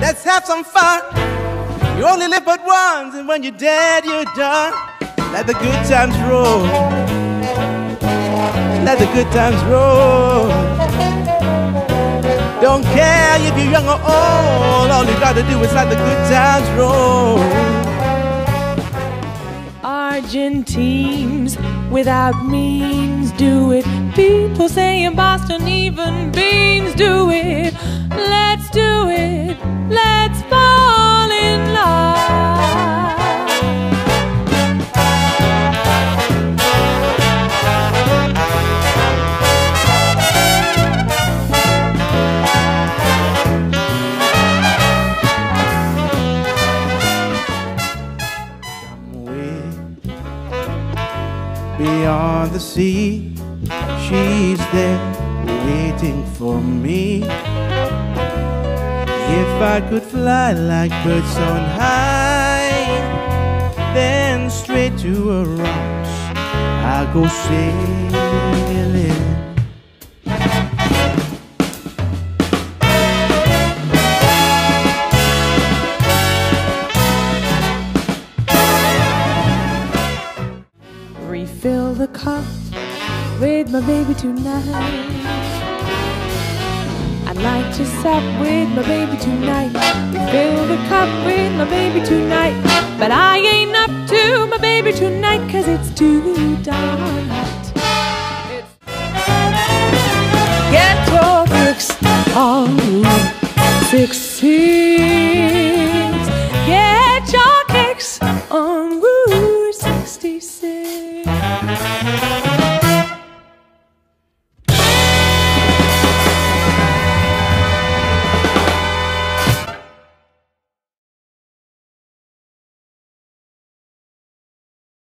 let's have some fun. You only live but once, and when you're dead, you're done. Let the good times roll. Let the good times roll. Don't care if you're young or old, all you gotta do is let the good times roll. Argentines without means do it. People say in Boston even beans do it. Beyond the sea, she's there waiting for me. If I could fly like birds on high, then straight to her arms I go sailing. Refill the cup with my baby tonight. I'd like to sup with my baby tonight. Fill the cup with my baby tonight. But I ain't up to my baby tonight, cause it's too hot. It's ghetto